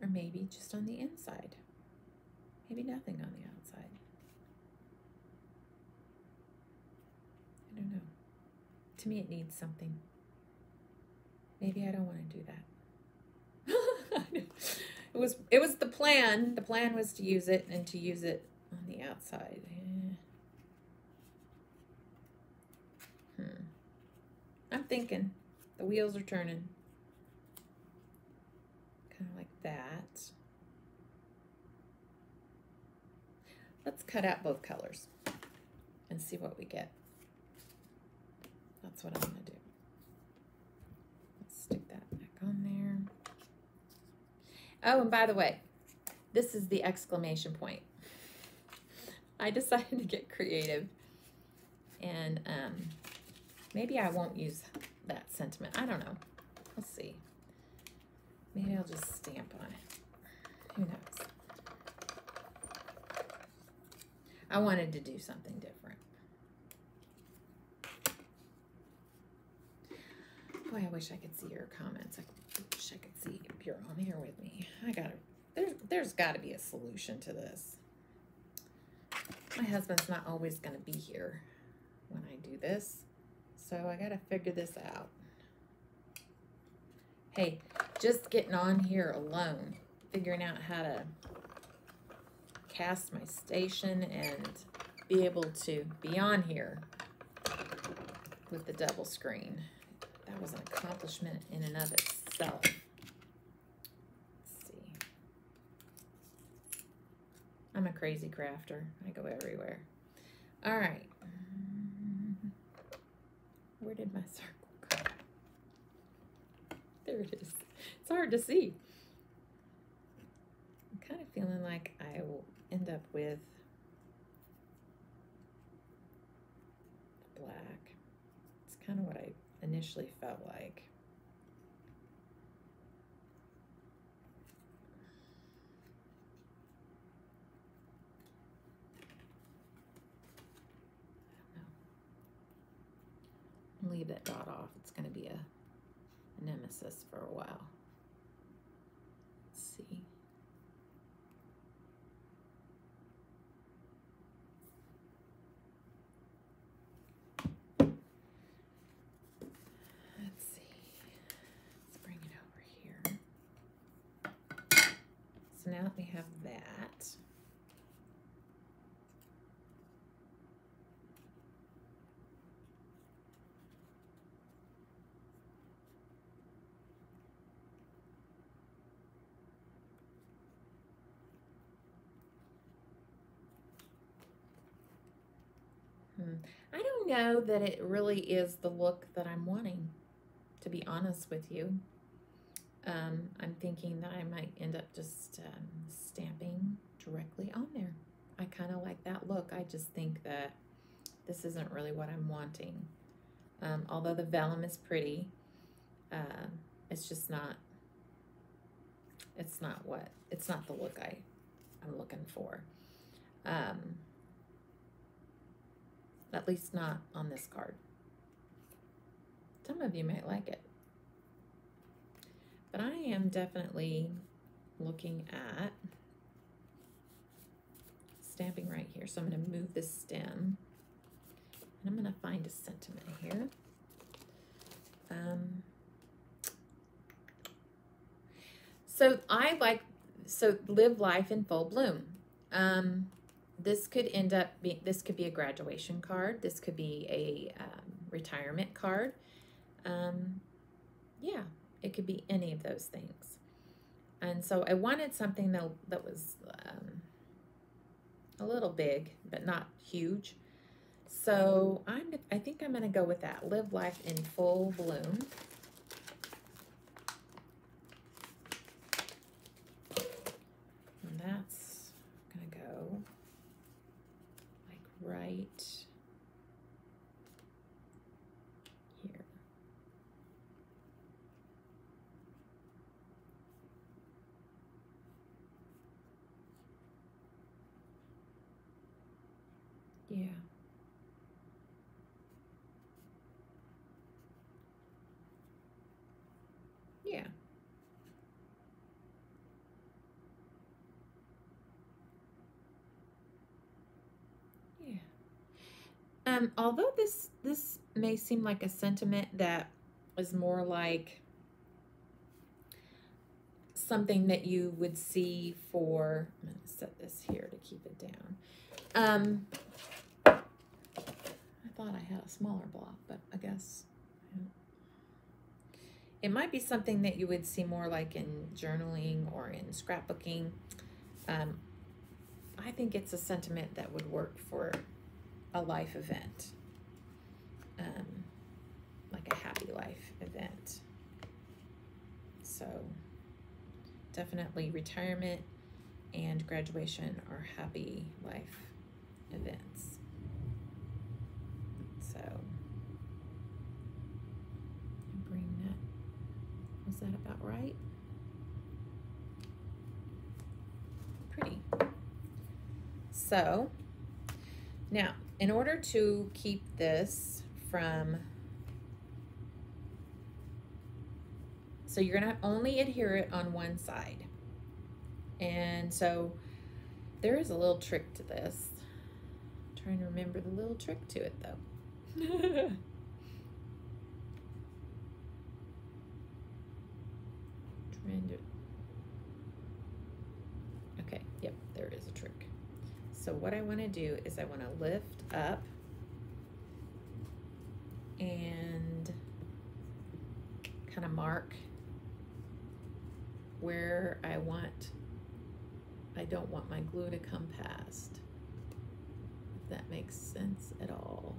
or maybe just on the inside. Maybe nothing on the outside. I don't know. To me, it needs something. Maybe I don't want to do that. it was it was the plan. The plan was to use it and to use it on the outside. Hmm. I'm thinking. The wheels are turning that. Let's cut out both colors and see what we get. That's what I'm going to do. Let's stick that back on there. Oh, and by the way, this is the exclamation point. I decided to get creative and um, maybe I won't use that sentiment. I don't know. Let's see. Maybe I'll just stamp on it. Who knows? I wanted to do something different. Boy, I wish I could see your comments. I wish I could see if you're on here with me. I gotta, there's, there's gotta be a solution to this. My husband's not always gonna be here when I do this. So I gotta figure this out. Hey, just getting on here alone, figuring out how to cast my station and be able to be on here with the double screen. That was an accomplishment in and of itself. Let's see. I'm a crazy crafter. I go everywhere. All right. Where did my circle? There it is. It's hard to see. I'm kind of feeling like I will end up with black. It's kind of what I initially felt like. leave that dot off. It's going to be a, a nemesis for a while. Let's see. Let's see. Let's bring it over here. So now that we have that, I don't know that it really is the look that I'm wanting, to be honest with you. Um, I'm thinking that I might end up just um, stamping directly on there. I kind of like that look. I just think that this isn't really what I'm wanting. Um, although the vellum is pretty, uh, it's just not, it's not what, it's not the look I, I'm looking for. Um, at least not on this card. Some of you might like it. But I am definitely looking at stamping right here. So I'm going to move this stem. And I'm going to find a sentiment here. Um, so I like, so live life in full bloom. Um, this could end up being, this could be a graduation card. This could be a um, retirement card. Um, yeah, it could be any of those things. And so I wanted something that, that was um, a little big, but not huge. So I'm, I think I'm going to go with that. Live life in full bloom. And that's going to go like right here. Yeah. Yeah. Yeah. Um, although this this may seem like a sentiment that is more like something that you would see for I'm gonna set this here to keep it down. Um I thought I had a smaller block, but I guess it might be something that you would see more like in journaling or in scrapbooking. Um, I think it's a sentiment that would work for a life event, um, like a happy life event. So definitely retirement and graduation are happy life events. So bring that, was that about right? Pretty. So, now, in order to keep this from, so you're gonna only adhere it on one side. And so there is a little trick to this. I'm trying to remember the little trick to it though. okay yep there is a trick so what I want to do is I want to lift up and kind of mark where I want I don't want my glue to come past if that makes sense at all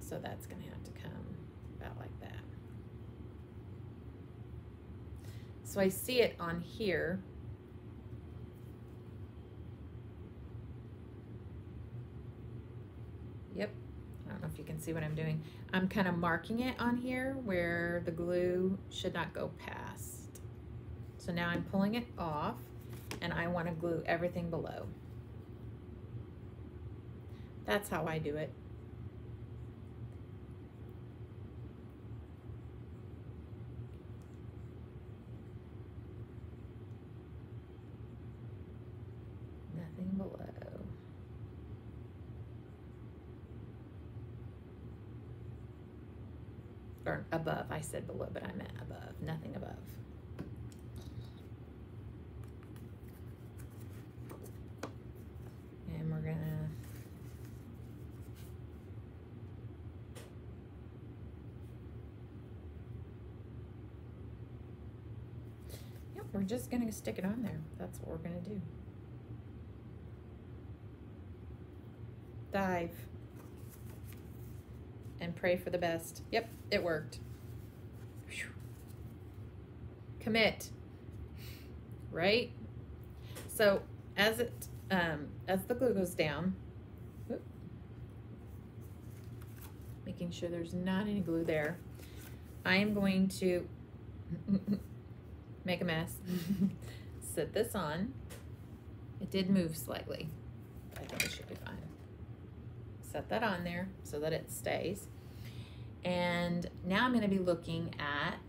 so that's gonna have to come about like that So I see it on here. Yep, I don't know if you can see what I'm doing. I'm kind of marking it on here where the glue should not go past. So now I'm pulling it off and I want to glue everything below. That's how I do it. nothing below. Or above, I said below, but I meant above, nothing above. And we're gonna Yep, we're just gonna stick it on there. That's what we're gonna do. dive and pray for the best. Yep, it worked. Whew. Commit. Right? So as it um, as the glue goes down, whoop, making sure there's not any glue there, I am going to make a mess. Set this on. It did move slightly. I think it should be fine set that on there so that it stays. And now I'm going to be looking at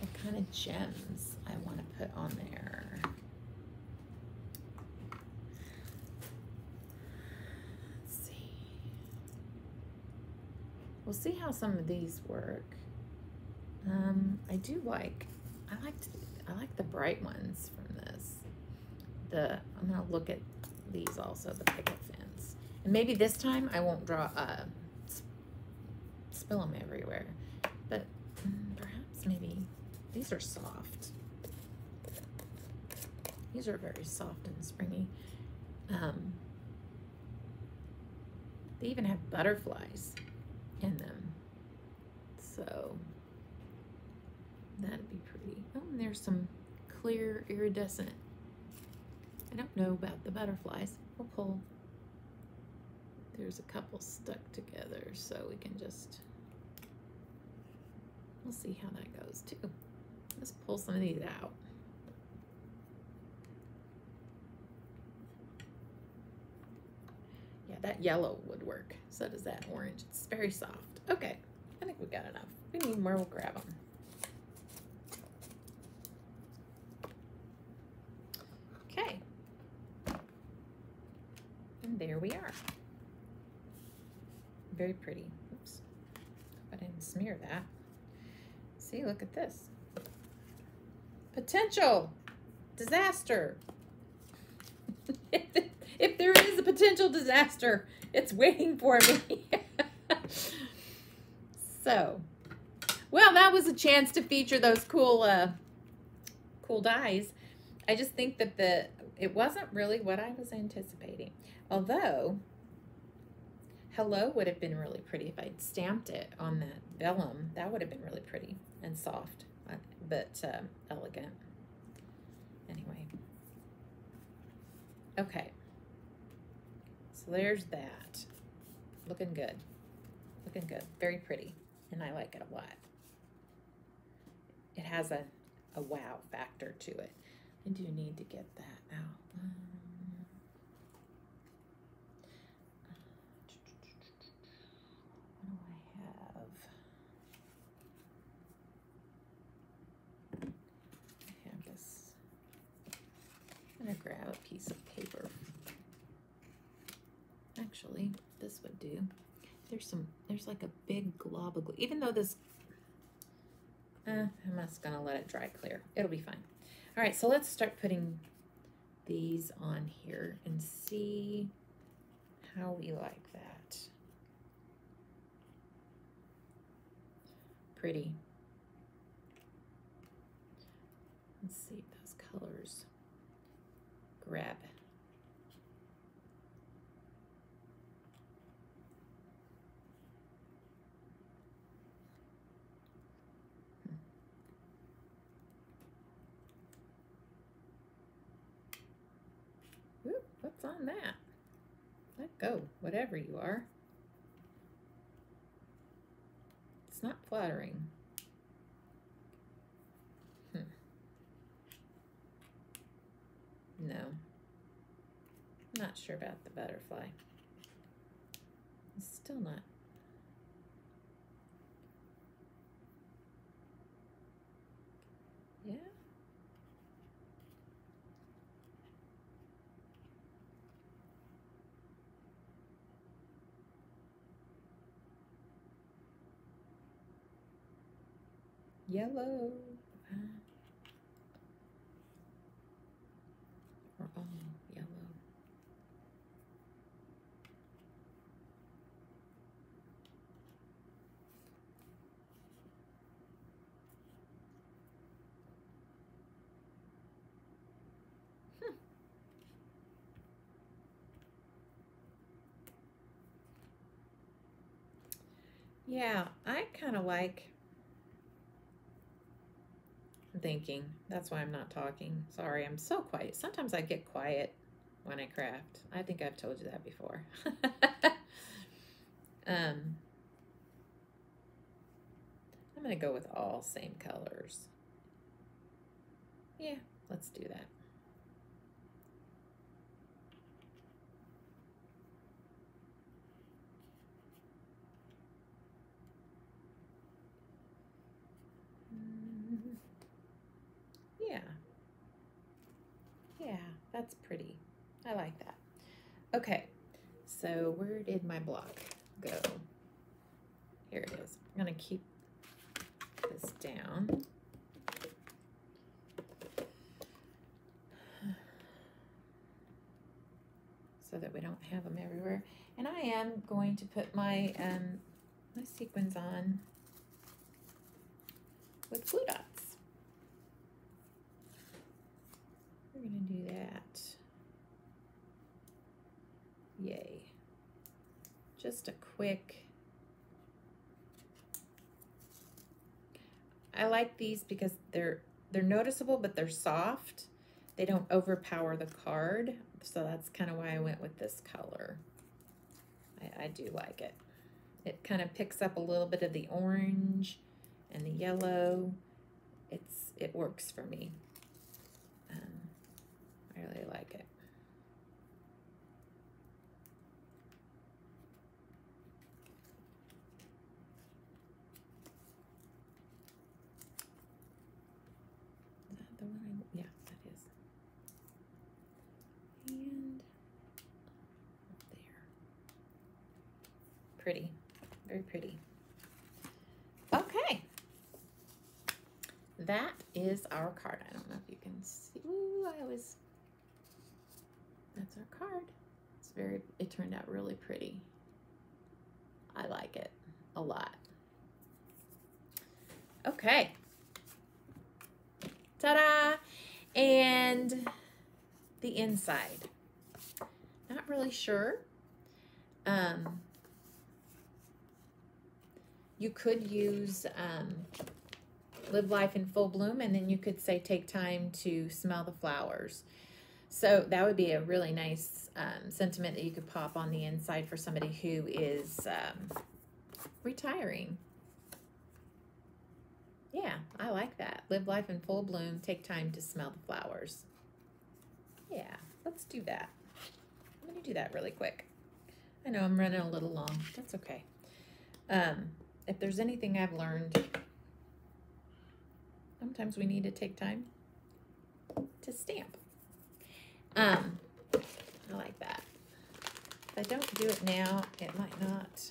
what kind of gems I want to put on there. Let's see. We'll see how some of these work. Um, I do like, I like, I like the bright ones from this. The, I'm going to look at these also, the picket fence. and maybe this time I won't draw, uh, spill them everywhere. But mm, perhaps maybe these are soft. These are very soft and springy. Um, they even have butterflies in them. So that'd be pretty. Oh, and there's some clear iridescent. I don't know about the butterflies. We'll pull there's a couple stuck together, so we can just, we'll see how that goes too. Let's pull some of these out. Yeah, that yellow would work. So does that orange. It's very soft. Okay, I think we got enough. If we need more, we'll grab them. Okay. And there we are very pretty. Oops, I didn't smear that. See, look at this. Potential disaster. if there is a potential disaster, it's waiting for me. so, well, that was a chance to feature those cool, uh, cool dies. I just think that the it wasn't really what I was anticipating. Although Hello would have been really pretty if I'd stamped it on that vellum. That would have been really pretty and soft, but uh, elegant. Anyway. Okay. So there's that. Looking good. Looking good. Very pretty. and I like it a lot. It has a, a wow factor to it. I do need to get that out. Um, what do I have? I have this. I'm gonna grab a piece of paper. Actually, this would do. There's some, there's like a big glob of glue. Even though this, eh, I'm just gonna let it dry clear. It'll be fine. All right, so let's start putting these on here and see how we like that. Pretty. Let's see if those colors grab. Ooh, what's on that? Let go, whatever you are. It's not flattering. Hmm. No. Not sure about the butterfly. Still not. Yeah. Yellow. Or all yellow. Hmm. Yeah, I kind of like thinking. That's why I'm not talking. Sorry, I'm so quiet. Sometimes I get quiet when I craft. I think I've told you that before. um, I'm going to go with all same colors. Yeah, let's do that. Mm, Yeah. Yeah, that's pretty. I like that. Okay, so where did my block go? Here it is. I'm gonna keep this down. So that we don't have them everywhere. And I am going to put my um, my sequins on with glue dots. We're gonna do that. Yay. Just a quick. I like these because they're they're noticeable, but they're soft. They don't overpower the card. So that's kind of why I went with this color. I, I do like it. It kind of picks up a little bit of the orange and the yellow. It's It works for me. Really like it. Yeah, that is. And there. Pretty, very pretty. Okay. That is our card. I don't know if you can see. Ooh, I always, that's our card. It's very, it turned out really pretty. I like it a lot. Okay. Ta-da! And the inside. Not really sure. Um, you could use um, live life in full bloom and then you could say take time to smell the flowers so that would be a really nice um, sentiment that you could pop on the inside for somebody who is um, retiring Yeah, I like that. Live life in full bloom. Take time to smell the flowers. Yeah, let's do that. I'm going to do that really quick. I know I'm running a little long. That's okay. Um, if there's anything I've learned, sometimes we need to take time to stamp. Um, I like that. If I don't do it now, it might not,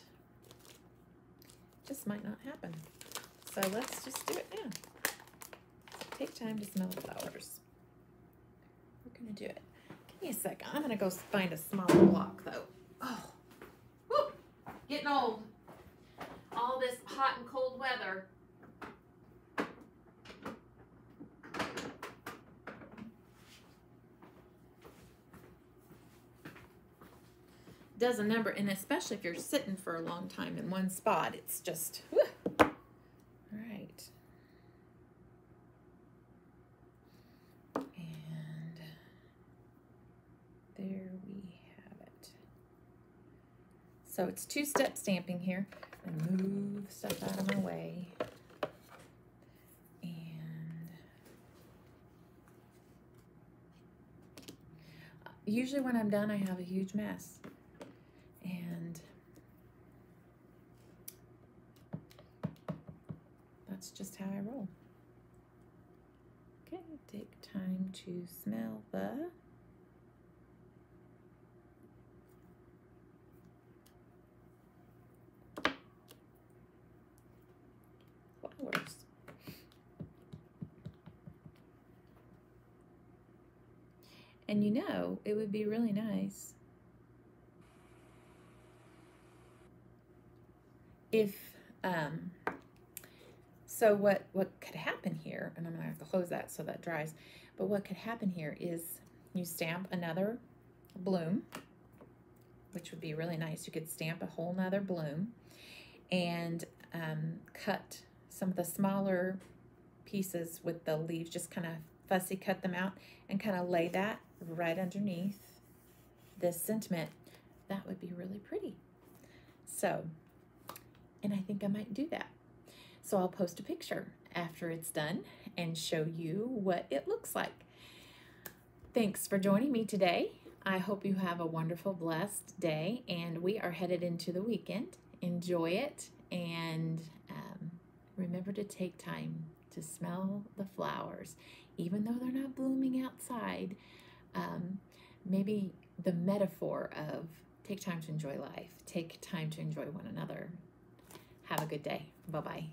just might not happen. So let's just do it now. Take time to smell the flowers. We're gonna do it. Give me a second. I'm gonna go find a smaller block though. Oh, Woo! getting old. All this hot and cold weather. Does a number, and especially if you're sitting for a long time in one spot, it's just, whew. all right. And there we have it. So it's two-step stamping here. And move stuff out of my way. And usually when I'm done, I have a huge mess. And that's just how I roll. Okay, take time to smell the flowers. And you know, it would be really nice if, um, so what, what could happen here, and I'm gonna have to close that so that dries, but what could happen here is you stamp another bloom, which would be really nice. You could stamp a whole nother bloom and um, cut some of the smaller pieces with the leaves, just kind of fussy cut them out and kind of lay that right underneath this sentiment. That would be really pretty. So, and I think I might do that. So I'll post a picture after it's done and show you what it looks like. Thanks for joining me today. I hope you have a wonderful, blessed day, and we are headed into the weekend. Enjoy it, and um, remember to take time to smell the flowers, even though they're not blooming outside. Um, maybe the metaphor of take time to enjoy life, take time to enjoy one another. Have a good day. Bye bye.